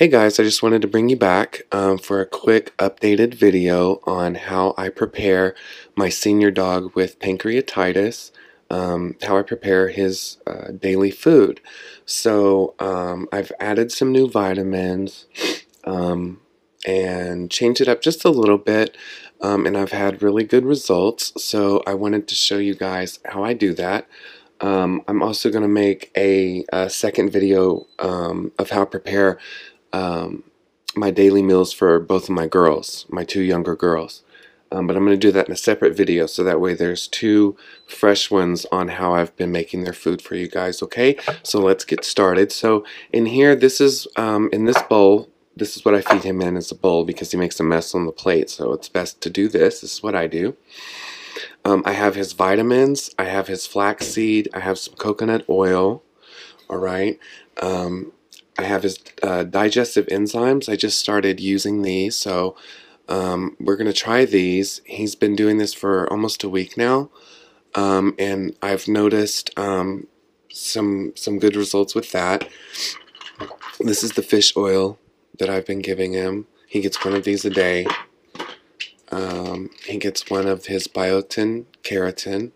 Hey guys, I just wanted to bring you back um, for a quick updated video on how I prepare my senior dog with pancreatitis, um, how I prepare his uh, daily food. So um, I've added some new vitamins um, and changed it up just a little bit um, and I've had really good results. So I wanted to show you guys how I do that. Um, I'm also going to make a, a, second video of how I prepare um, my daily meals for both of my girls, my two younger girls. Um, but I'm going to do that in a separate video so that way there's two fresh ones on how I've been making their food for you guys, okay? So let's get started. So in here, this is, um, in this bowl, this is what I feed him in as a bowl because he makes a mess on the plate. So it's best to do this. This is what I do. Um, I have his vitamins. I have his flaxseed. I have some coconut oil. All right. Um, I have his uh, digestive enzymes. I just started using these, so um, we're going to try these. He's been doing this for almost a week now, um, and I've noticed um, some some good results with that. This is the fish oil that I've been giving him. He gets one of these a day. Um, he gets one of his biotin keratin.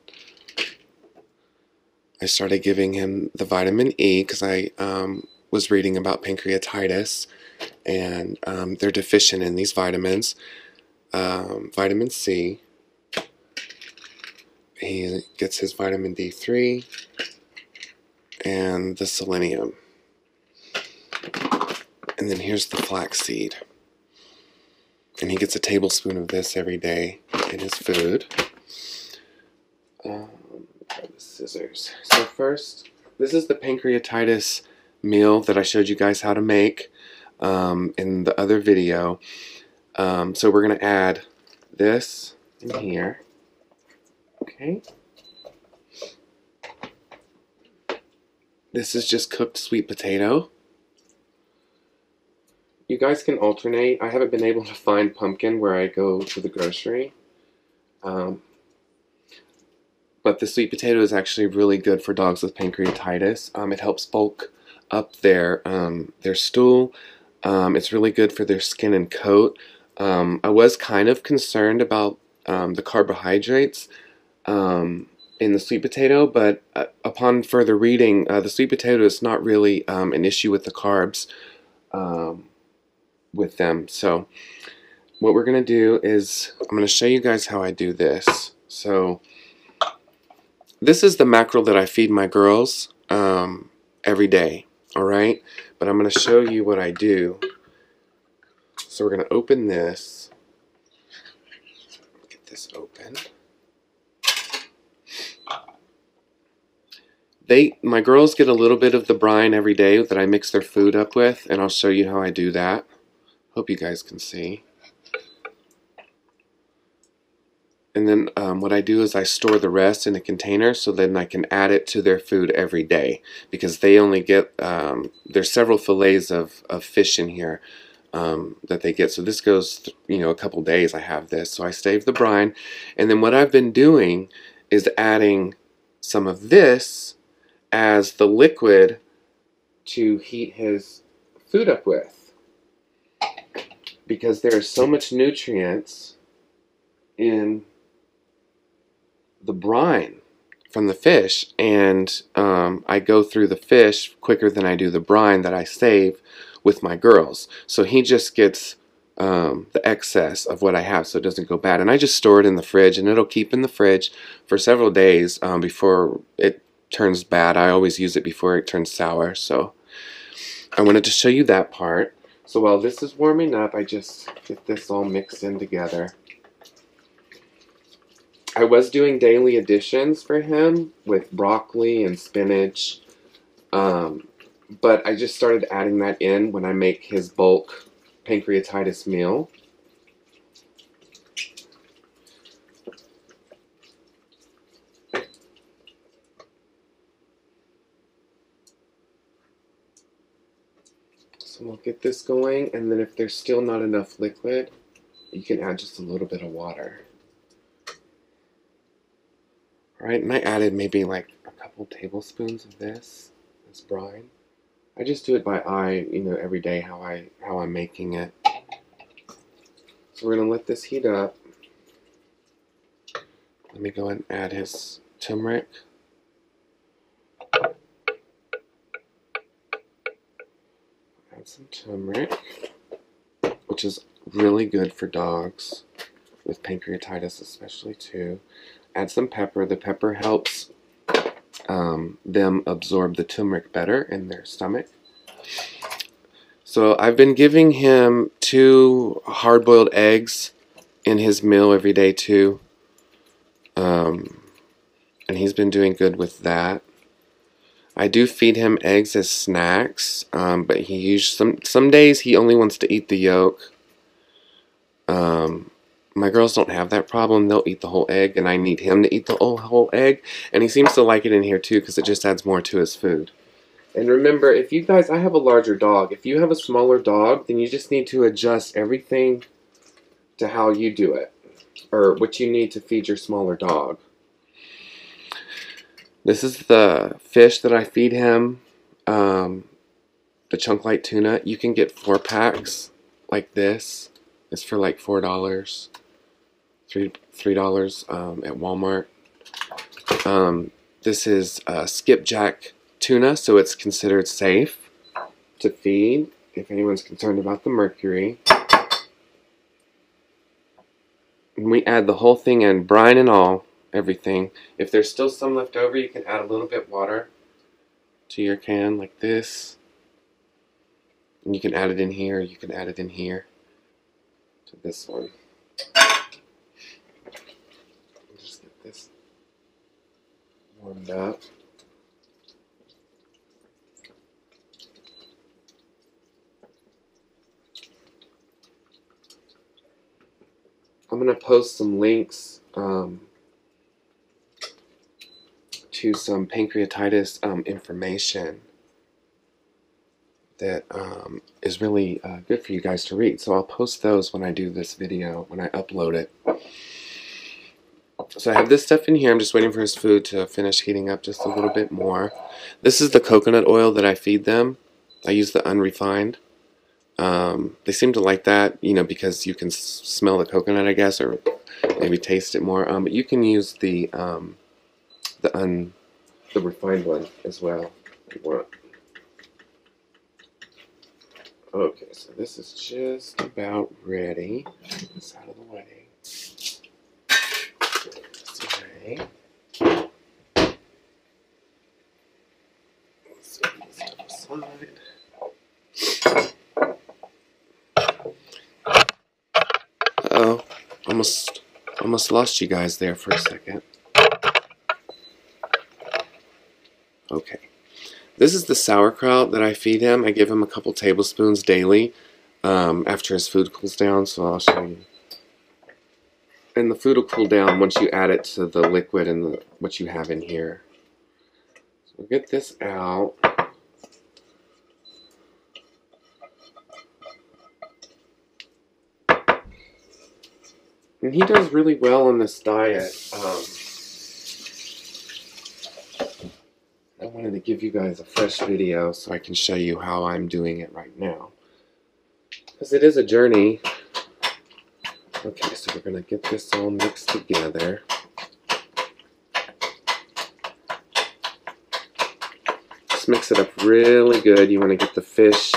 I started giving him the vitamin E because I um, was reading about pancreatitis, and um, they're deficient in these vitamins. Um, vitamin C. He gets his vitamin D3 and the selenium. And then here's the flaxseed. And he gets a tablespoon of this every day in his food. Um, scissors. So first, this is the pancreatitis meal that I showed you guys how to make um, in the other video. Um, so we're going to add this in here. Okay. This is just cooked sweet potato. You guys can alternate. I haven't been able to find pumpkin where I go to the grocery. Um, but the sweet potato is actually really good for dogs with pancreatitis. Um, it helps bulk up their um, their stool. Um, it's really good for their skin and coat. Um, I was kind of concerned about um, the carbohydrates um, in the sweet potato, but uh, upon further reading, uh, the sweet potato is not really um, an issue with the carbs with them. So what we're going to do is I'm going to show you guys how I do this. So this is the mackerel that I feed my girls every day alright? But I'm going to show you what I do. So we're going to open this. Get this open. They, my girls get a little bit of the brine every day that I mix their food up with, and I'll show you how I do that. Hope you guys can see. And then um, what I do is I store the rest in a container so then I can add it to their food every day because they only get, um, there's several fillets of, of fish in here um, that they get. So this goes, you know, a couple days I have this. So I save the brine. And then what I've been doing is adding some of this as the liquid to heat his food up with because there is so much nutrients in the brine from the fish and um, I go through the fish quicker than I do the brine that I save with my girls. So he just gets um, the excess of what I have so it doesn't go bad. And I just store it in the fridge and it'll keep in the fridge for several days um, before it turns bad. I always use it before it turns sour. So I wanted to show you that part. So while this is warming up, I just get this all mixed in together. I was doing daily additions for him with broccoli and spinach, um, but I just started adding that in when I make his bulk pancreatitis meal. So we'll get this going, and then if there's still not enough liquid, you can add just a little bit of water. Right, and I added maybe like a couple tablespoons of this, this brine. I just do it by eye, you know, every day how I how I'm making it. So we're gonna let this heat up. Let me go and add his turmeric. Add some turmeric, which is really good for dogs with pancreatitis, especially too. Add some pepper. The pepper helps um, them absorb the turmeric better in their stomach. So I've been giving him two hard-boiled eggs in his meal every day too. Um, and he's been doing good with that. I do feed him eggs as snacks, um, but he usually some some days he only wants to eat the yolk. Um, my girls don't have that problem; they'll eat the whole egg, and I need him to eat the whole whole egg. And he seems to like it in here too, because it just adds more to his food. And remember, if you guys, I have a larger dog. If you have a smaller dog, then you just need to adjust everything to how you do it, or what you need to feed your smaller dog. This is the fish that I feed him, um, the chunk light tuna. You can get four packs like this. It's for like four dollars, three dollars um, at Walmart. Um, this is skipjack tuna, so it's considered safe to feed if anyone's concerned about the mercury. And we add the whole thing in, brine and all everything. If there's still some left over, you can add a little bit water to your can like this. And you can add it in here, you can add it in here to this one. Just get this I'm going to post some links um, to some pancreatitis um, information that um, is really uh, good for you guys to read. So I'll post those when I do this video, when I upload it. So I have this stuff in here. I'm just waiting for his food to finish heating up just a little bit more. This is the coconut oil that I feed them. I use the unrefined. Um, they seem to like that, you know, because you can smell the coconut, I guess, or maybe taste it more. Um, but you can use the um, the un the refined one as well if you want. Okay, so this is just about ready. Get this out of the way. This way. Uh oh, almost, almost lost you guys there for a second. Okay. This is the sauerkraut that I feed him. I give him a couple tablespoons daily um, after his food cools down, so I'll show you. And the food will cool down once you add it to the liquid and the, what you have in here. So we'll get this out. And he does really well on this diet. Um, I wanted to give you guys a fresh video so I can show you how I'm doing it right now. Because it is a journey. Okay, so we're going to get this all mixed together. Just mix it up really good. You want to get the fish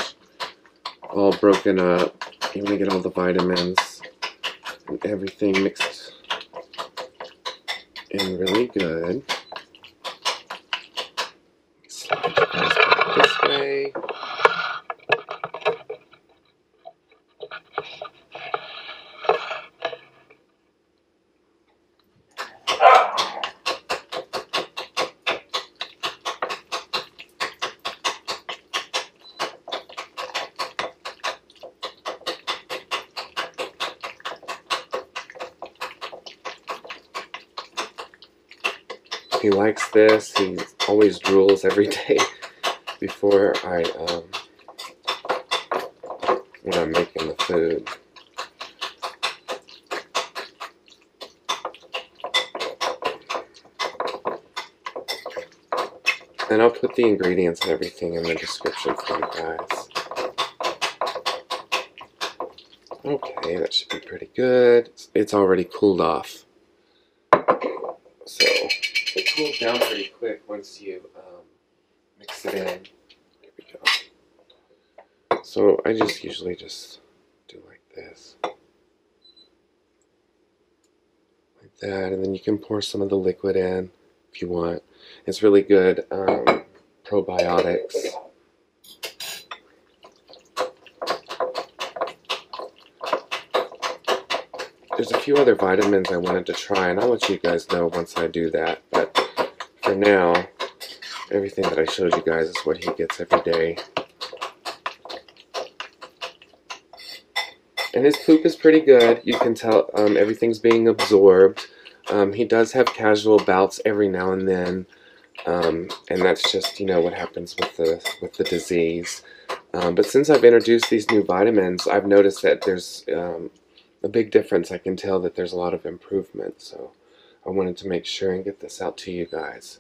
all broken up. You want to get all the vitamins and everything mixed in really good. this way. He likes this. He always drools every day before I um, when I'm making the food. And I'll put the ingredients and everything in the description for you guys. Okay, that should be pretty good. It's already cooled off. So, cools down pretty quick once you um, mix it in. Here we go. So, I just usually just do like this. Like that, and then you can pour some of the liquid in if you want. It's really good um, probiotics. There's a few other vitamins I wanted to try, and I'll let you guys know once I do that. For now, everything that I showed you guys is what he gets every day. And his poop is pretty good. You can tell um, everything's being absorbed. Um, he does have casual bouts every now and then, um, and that's just you know what happens with the with the disease. Um, but since I've introduced these new vitamins, I've noticed that there's um, a big difference. I can tell that there's a lot of improvement. So I wanted to make sure and get this out to you guys.